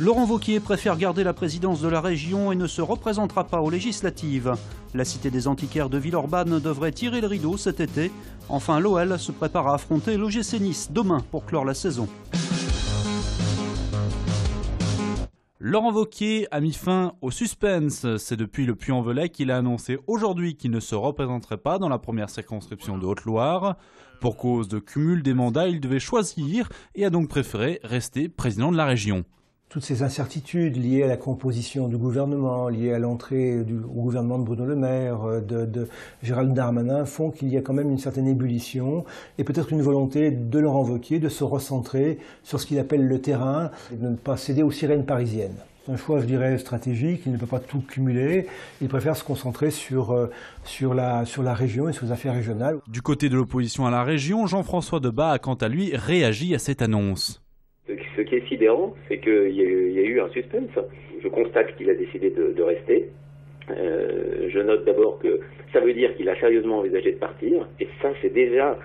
Laurent Vauquier préfère garder la présidence de la région et ne se représentera pas aux législatives. La cité des antiquaires de Villeurbanne devrait tirer le rideau cet été. Enfin, l'OL se prépare à affronter l'OGC Nice demain pour clore la saison. Laurent Vauquier a mis fin au suspense. C'est depuis le Puy-en-Velay qu'il a annoncé aujourd'hui qu'il ne se représenterait pas dans la première circonscription de Haute-Loire. Pour cause de cumul des mandats, il devait choisir et a donc préféré rester président de la région toutes ces incertitudes liées à la composition du gouvernement, liées à l'entrée au gouvernement de Bruno Le Maire, euh, de, Gérald Darmanin, font qu'il y a quand même une certaine ébullition et peut-être une volonté de Laurent Wauquiez de se recentrer sur ce qu'il appelle le terrain et de ne pas céder aux sirènes parisiennes. C'est un choix, je dirais, stratégique. Il ne peut pas tout cumuler. Il préfère se concentrer sur, euh, sur, la, sur la région et sur les affaires régionales. Du côté de l'opposition à la région, Jean-François Debat a quant à lui réagi à cette annonce. Ce qui est sidérant, c'est qu'il y, a eu un suspense. Je constate qu'il a décidé de, rester. Euh, je note d'abord que ça veut dire qu'il a sérieusement envisagé de partir, et ça c'est déjà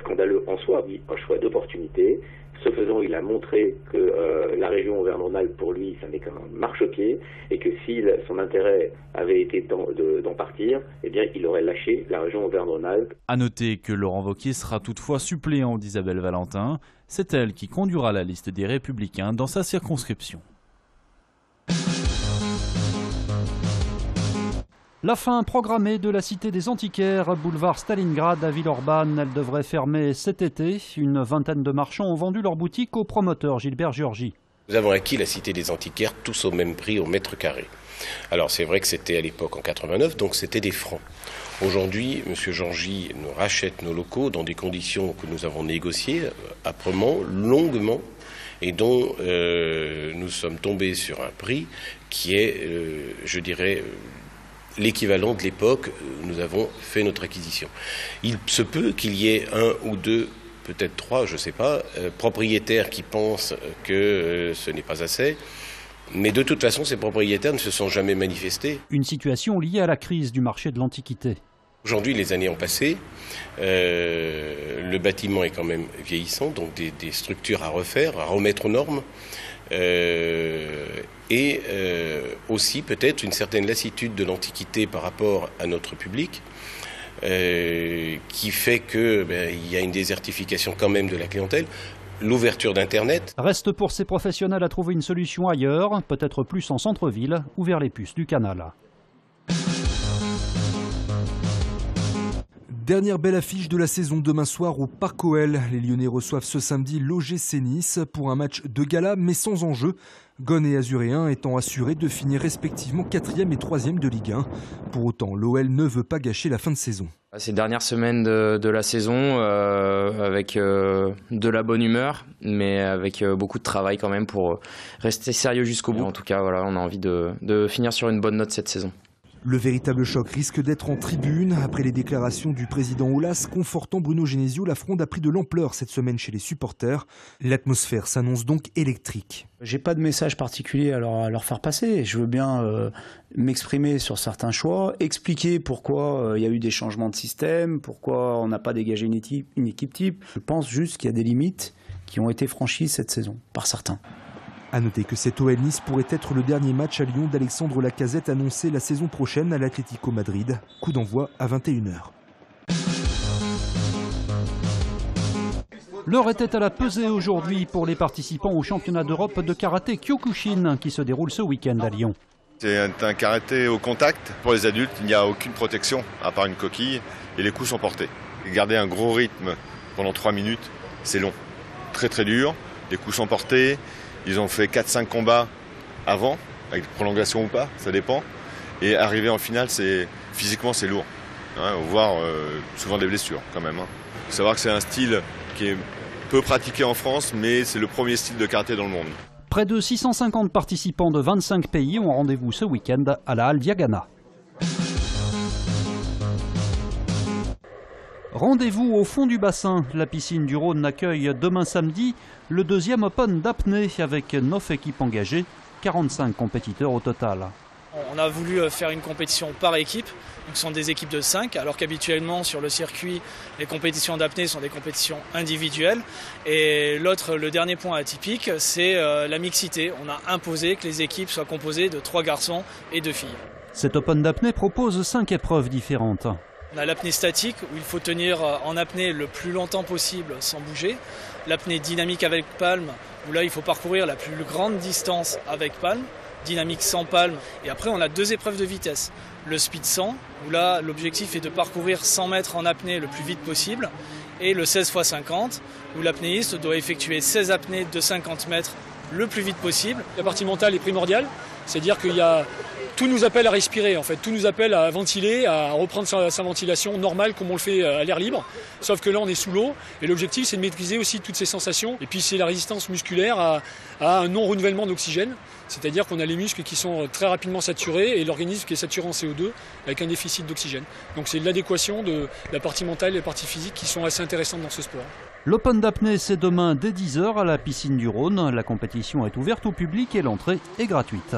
scandaleux en soi, un choix d'opportunité. Ce faisant, il a montré que euh, la Auvergne-Rhône-Alpes, pour lui, ça n'est qu'un marche-pied, et que si son intérêt avait été d'en partir, eh bien, il aurait lâché la région Auvergne-Rhône-Alpes. À noter que Laurent Wauquiez sera toutefois suppléant d'Isabelle Valentin. C'est elle qui conduira la liste des Républicains dans sa circonscription. La fin programmée de la cité des antiquaires, boulevard Stalingrad à Villeurbanne, elle devrait fermer cet été. Une vingtaine de marchands ont vendu leur boutique au promoteur Gilbert Georgie. Nous avons acquis la cité des antiquaires tous au même prix au mètre carré. Alors c'est vrai que c'était à l'époque en 89, donc c'était des francs. Aujourd'hui, M. Georgie nous rachète nos locaux dans des conditions que nous avons négociées euh, âprement, longuement, et dont euh, nous sommes tombés sur un prix qui est, euh, je dirais, l'équivalent de l'époque où nous avons fait notre acquisition. Il se peut qu'il y ait un ou deux, peut-être trois, je ne sais pas, euh, propriétaires qui pensent que euh, ce n'est pas assez. Mais de toute façon, ces propriétaires ne se sont jamais manifestés. Une situation liée à la crise du marché de l'Antiquité. Aujourd'hui, les années ont passé. Euh, le bâtiment est quand même vieillissant, donc des, des structures à refaire, à remettre aux normes. Et aussi peut-être une certaine lassitude de l'Antiquité par rapport à notre public. Euh, qui fait qu'il ben, y a une désertification quand même de la clientèle. L'ouverture d'Internet. Reste pour ces professionnels à trouver une solution ailleurs, peut-être plus en centre-ville ou vers les puces du canal. Dernière belle affiche de la saison demain soir au Parc OL. Les Lyonnais reçoivent ce samedi l'OGC Nice pour un match de gala mais sans enjeu. Gon et Azuréen étant assurés de finir respectivement 4e et 3e de Ligue 1. Pour autant, l'OL ne veut pas gâcher la fin de saison. Ces dernières semaines de, la saison, euh, avec euh, de la bonne humeur, mais avec euh, beaucoup de travail quand même pour rester sérieux jusqu'au bout. En tout cas, voilà, on a envie de finir sur une bonne note cette saison. Le véritable choc risque d'être en tribune. Après les déclarations du président Oulas confortant Bruno Genesio, la fronde a pris de l'ampleur cette semaine chez les supporters. L'atmosphère s'annonce donc électrique. J'ai pas de message particulier à leur, faire passer. Je veux bien euh, m'exprimer sur certains choix, expliquer pourquoi euh, il y a eu des changements de système, pourquoi on n'a pas dégagé une équipe type. Je pense juste qu'il y a des limites qui ont été franchies cette saison par certains. A noter que cet OL Nice pourrait être le dernier match à Lyon d'Alexandre Lacazette annoncé la saison prochaine à l'Atlético Madrid. Coup d'envoi à 21h. L'heure était à la pesée aujourd'hui pour les participants au championnat d'Europe de karaté Kyokushin qui se déroule ce week-end à Lyon. C'est un karaté au contact. Pour les adultes, il n'y a aucune protection à part une coquille et les coups sont portés. Garder un gros rythme pendant 3 minutes, c'est long. Très très dur. Les coups sont portés, ils ont fait 4-5 combats avant, avec prolongation ou pas, ça dépend. Et arriver en finale, c'est physiquement c'est lourd. Hein, voire euh, souvent des blessures quand même. Hein. faut savoir que c'est un style qui est peu pratiqué en France, mais c'est le premier style de karaté dans le monde. Près de 650 participants de 25 pays ont rendez-vous ce week-end à la Halle Diagana. Rendez-vous au fond du bassin. La piscine du Rhône accueille demain samedi le deuxième Open d'apnée avec 9 équipes engagées, 45 compétiteurs au total. On a voulu faire une compétition par équipe, donc ce sont des équipes de 5, alors qu'habituellement sur le circuit, les compétitions d'apnée sont des compétitions individuelles. Et l'autre, le dernier point atypique, c'est la mixité. On a imposé que les équipes soient composées de 3 garçons et 2 filles. Cet Open d'apnée propose 5 épreuves différentes. On a l'apnée statique où il faut tenir en apnée le plus longtemps possible sans bouger. L'apnée dynamique avec palme où là il faut parcourir la plus grande distance avec palme. Dynamique sans palme. Et après on a deux épreuves de vitesse. Le speed 100 où là l'objectif est de parcourir 100 mètres en apnée le plus vite possible. Et le 16 x 50 où l'apnéiste doit effectuer 16 apnées de 50 mètres le plus vite possible. La partie mentale est primordiale. C'est-à-dire qu'il y a tout nous appelle à respirer en fait, tout nous appelle à ventiler, à reprendre sa, ventilation normale comme on le fait à l'air libre. Sauf que là on est sous l'eau et l'objectif c'est de maîtriser aussi toutes ces sensations. Et puis c'est la résistance musculaire à, un non-renouvellement d'oxygène, c'est-à-dire qu'on a les muscles qui sont très rapidement saturés et l'organisme qui est saturé en CO2 avec un déficit d'oxygène. Donc c'est l'adéquation de la partie mentale et la partie physique qui sont assez intéressantes dans ce sport. L'Open d'apnée c'est demain dès 10h à la piscine du Rhône. La compétition est ouverte au public et l'entrée est gratuite.